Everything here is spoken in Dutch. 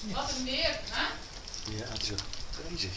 Wat een meer, hè? Ja, het is wel crazy.